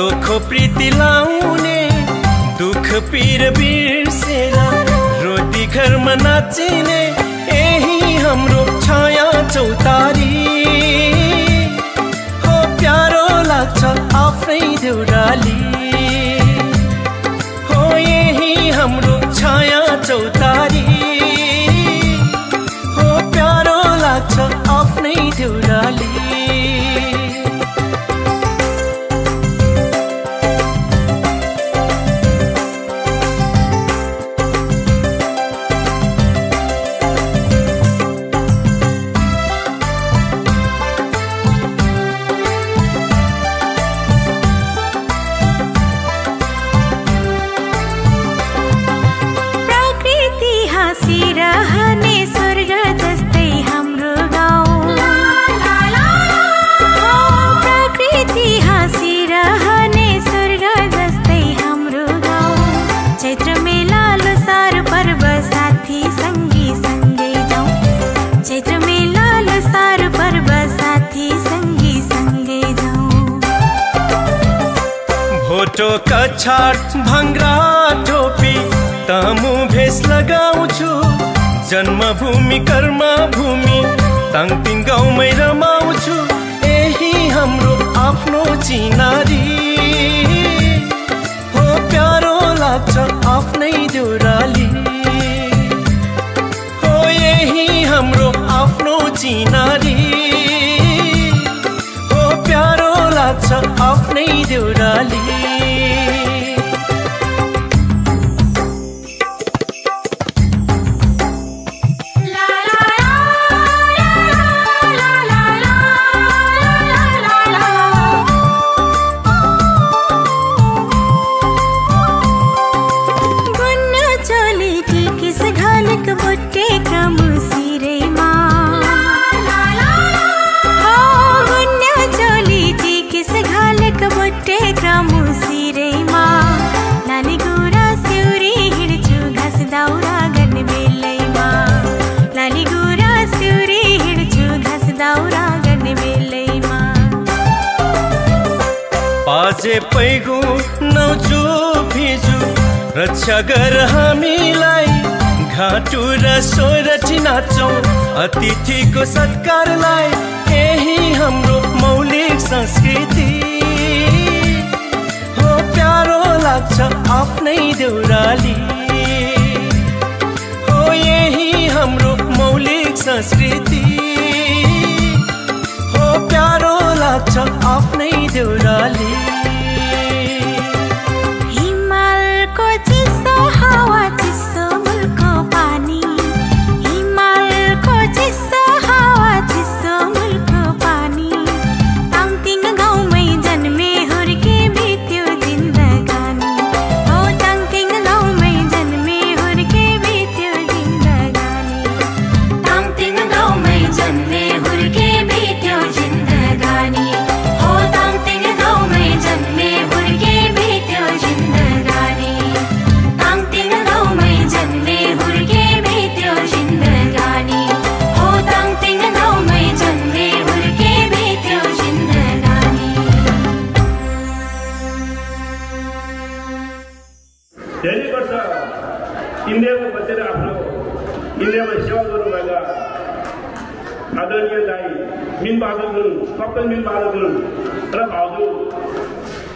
चोखो प्रीति लाउने दुख पीर बिर्सेर रोटी घरमा नाचिने यही हाम्रो छाया चौतारी। हो प्यारो लाग्छ आफ्नै देउराली। छोटो कछाड भङ्ग्रा टोपी तामु भेष लगाउँछु। जन्मभूमि कर्म भूमि ताङतिङ गाउँमै रमाउँछु। यही हाम्रो आफ्नो चिनारी। हो प्यारो लाग्छ आफ्नै दुराली। हो यही हाम्रो आफ्नो चिनारी। देउराली पैगु नौजु भिजु। रक्षा गर हामीलाई घाटु र सोरठी नाचौँ अतिथिको सत्कारलाई यही हाम्रो मौलिक संस्कृति। हो प्यारो लाग्छ आफ्नै देउराली। हो यही हाम्रो मौलिक संस्कृति। हो प्यारो लाग्छ आफ्नै देउराली।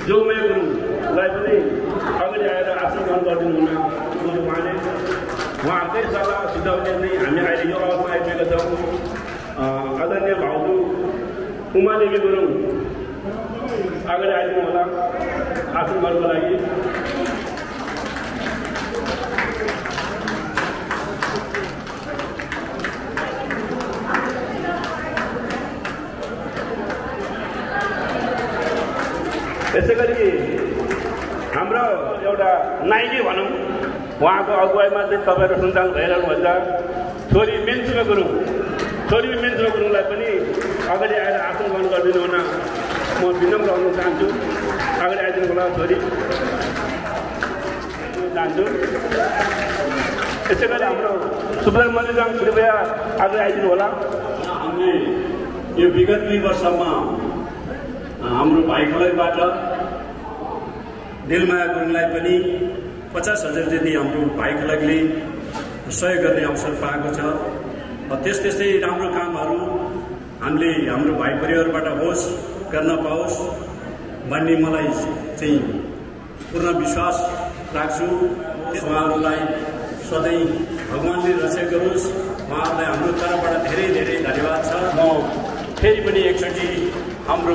जोमय गुरुङलाई पनि अगाडि आएर आसन ग्रहण गरिदिनु हुन उहाँले उहाँकै सल्लाह सुझाउले नै हामी अहिले यो अवस्थामा आइपुगेका छौँ आदरणीय भाउजू उमादेवी गुरुङ अगाडि आइदिनु होला गर्नको लागि यसै गरी हाम्रो एउटा नाइली भनौँ उहाँको अगुवाईमा चाहिँ तपाईँहरू सञ्चालन भइरहनु भन्छ छोरी मेन्सुमा गुरुङ। छोरी मेन्सुमा गुरुङलाई पनि अगाडि आएर आसन ग्रहण गरिदिनु हुन म विनम्र हुन चाहन्छु। अगाडि आइदिनु होला छोरी। चाहन्छु यसै गरी हाम्रो सुब्रह मन्दिरगाङ कृपया अगाडि आइदिनु होला। हामीले यो विगत दुई वर्षमा हाम्रो भाइ खलैबाट दिलमाया गुरुङलाई पनि पचास हजार जति हाम्रो भाइ खलकले सहयोग गर्ने अवसर पाएको छ। त्यस त्यस्तै राम्रो कामहरू हामीले हाम्रो भाइ परिवारबाट होस् गर्न पाओस् भन्ने मलाई चाहिँ पूर्ण विश्वास राख्छु। उहाँहरूलाई सधैँ भगवान्ले रक्षा गरोस्। उहाँहरूलाई हाम्रो तर्फबाट धेरै धेरै धन्यवाद छ। म फेरि पनि एकचोटि हाम्रो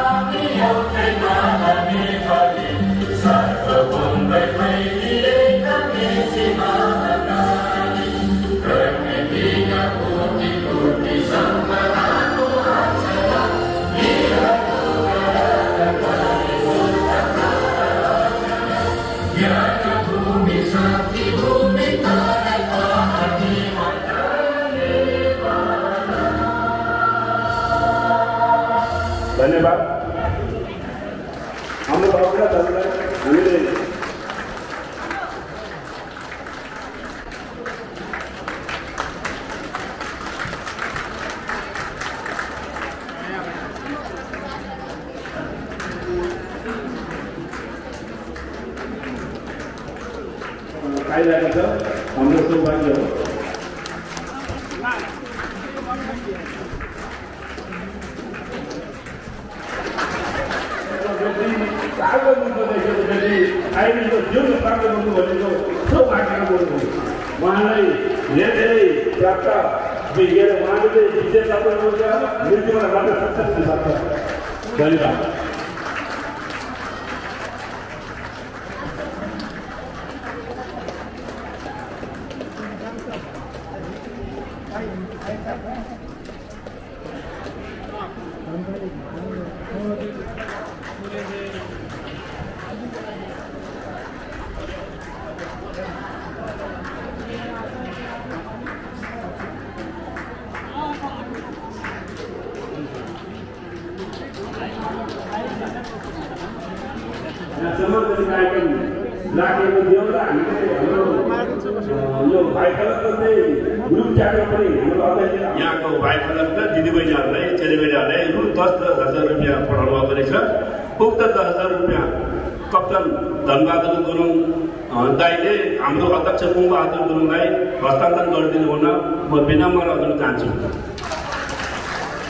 उहाँलाई धेरै प्राप्त उहाँले विजय प्राप्त गर्नुहुन्छ सक्छ धन्यवाद समाजको कार्यक्रम राखेको थियो र हामीले हाम्रो यो भाइकलको चाहिँ ग्रुप च्याटर पनि हाम्रो अगाडि यहाँको भाइ खलकका दिदीबहिनीहरूलाई चेलीबहिनीहरूलाई रु दस दस हजार रुपियाँ पठाउनु भएको रहेछ उक्त दस हजार रुपियाँ कप्तान धनबहादुर गुरुङ दाईले हाम्रो अध्यक्ष कुङबहादुर गुरुङलाई हस्तान्तरण गरिदिनु हुन म विनम्र गर्न चाहन्छु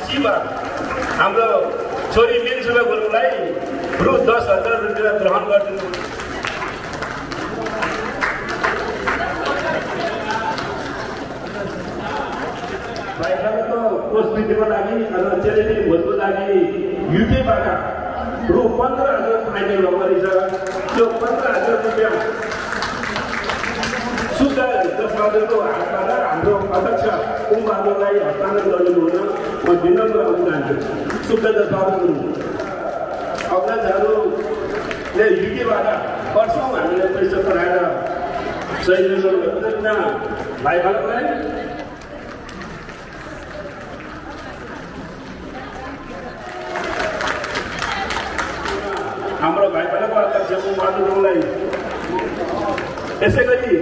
शिवा हाम्रो छोरी मिन्सुमा गुरुङलाई रु दस हजार रुपियाँ ग्रहण गरिदिनु। भाइहरूको कोषवृद्धिको लागि अथवा चेलेटी भोजको लागि युकेबाट रु पन्ध्र हजार भएको रहेछ। त्यो पन्ध्र हजार रुपियाँ शुद्ध जसबहादुरको हातबाट हाम्रो अध्यक्ष कुमबहादुरलाई हस्तान्तरण गरिदिनु हुन म विनम्र हुन चाहन्छु शुद्ध जसबहादुर अग्रजहरूले युकेबाट वर्षौँ हामीले पैसा पठाएर सहयोग गर्नुभएको भाइ भाइहरूलाई हाम्रो भाइ भाइको अध्यक्ष कुमबहादुरलाई यसै गरी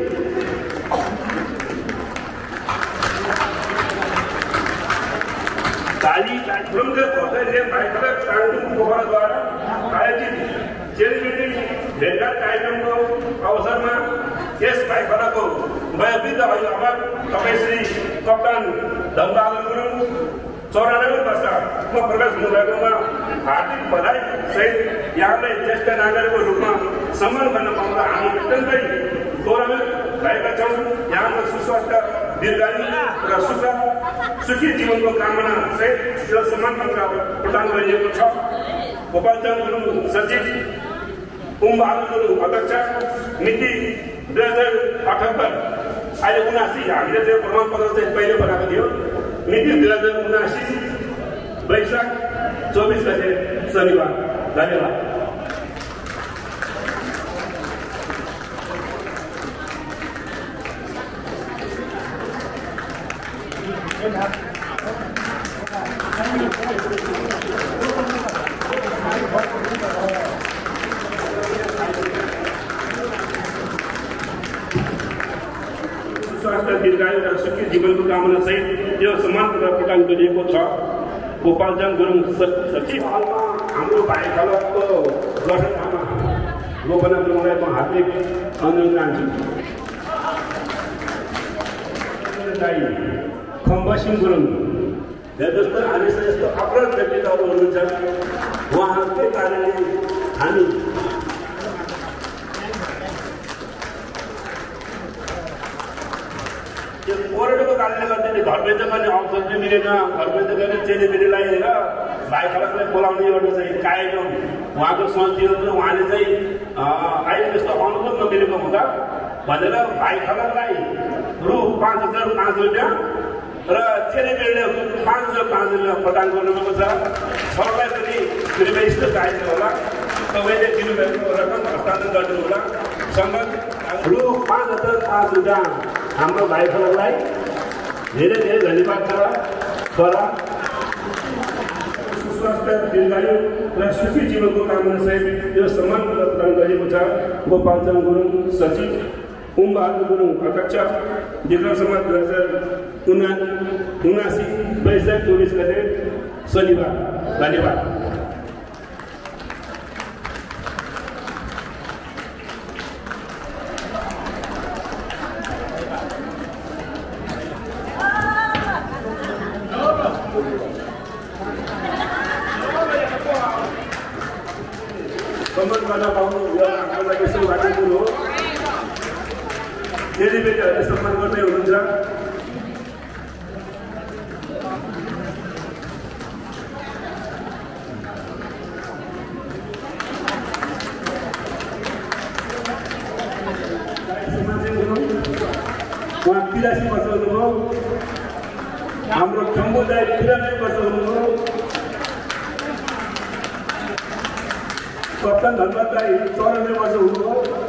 ताली प्रमुख भक्तले भाइखला कानुन पोखराद्वारा आयोजित चेलिमेन्टिङ भेटघाट कार्यक्रमको अवसरमा यस भाइखलाको वयोवृद्ध अभिभावक तपाईँ श्री कप्तान धनबहादुर गुरुङ चौरानब्बे वर्षमा प्रकाश हुनुभएकोमा हार्दिक बधाई सहित यहाँलाई ज्येष्ठ नागरिकको रूपमा सम्मान गर्न पाउँदा हामी अत्यन्तै गौरवित भएका छौँ यहाँको सुस्वास्थ्य दीर्घायु र सुख सुखी जीवनको कामना सहित यो सम्मान पत्र प्रदान गरिएको छ गोपालचन्द गुरुङ सचिव उम बहादुर गुरुङ अध्यक्ष मिति दुई हजार अठहत्तर अहिले उनासी हामीले त्यो प्रमाणपत्र चाहिँ पहिले बनाएको थियो मिति दुई हजार उनासी वैशाख चौबिस गते शनिबार धन्यवाद स्वास्थ्य दीर्घायु र सुखी जीवनको कामना सहित यो सम्मान प्रदान गरिएको छ गोपालचन्द गुरुङ स- सचिव हालमा हाम्रो भाइ कलबको गठनमा गोपना गुरुङलाई म हार्दिक अनुरोध चाहन्छु खम्बसिङ गुरुङ जस्तो हामी चाहिँ यस्तो अपराध व्यक्तित्वहरू हुनुहुन्छ उहाँहरूकै कारणले हामी त्यो कोरोनाको कारणले गर्दाखेरि घर बेच्दा गर्ने अवसर चाहिँ मिलेन घर बेच्दा गर्ने चेलीबेटीलाई होइन भाइ खलकलाई बोलाउने एउटा चाहिँ कार्यक्रम उहाँको सोच थियो र उहाँले चाहिँ अहिले त्यस्तो अनुभव नमिलेको हुँदा भनेर भाइ खलकलाई रु पाँच हजार पाँच रुपियाँ र चेलीबेटीले पाँच हजार पाँच रुपियाँ प्रदान गर्नुभएको छ। सरलाई पनि कृपया यस्तो चाहिन्छ होला। तपाईँले दिनुभएको रकम हस्तान्तरण गरिदिनु होला। रु पाँच हजार पाँच रुपियाँ हाम्रो भाइ खलकलाई धेरै धेरै धन्यवाद छ छोरा स्वास्थ्य दीर्घायु र सुखी जीवनको कामना सहित यो सम्मान प्रदान गरिएको छ। गोपालचन्द गुरुङ, सचिव उम बहादुर गुरुङ, अध्यक्ष, विक्रम समाज दुई हज़ार उना उनासी वैशाख चौबिस गते शनिबार। धन्यवाद। उहाँ तिरासी वर्ष हुनुभयो हाम्रो खम्बु दाई तिरानब्बे वर्ष हुनुभयो कप्तान धनबाद दाई चौरानब्बे वर्ष हुनुभयो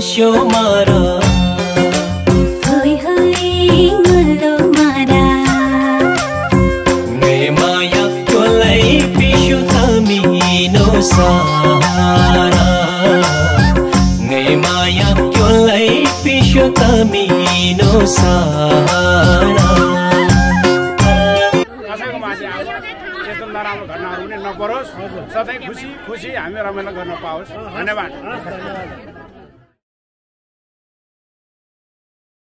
मुर्स्यो मारा माया सारा नपरोस् सधैँ खुसी खुसी हामी रमाइलो गर्न पाओस् धन्यवाद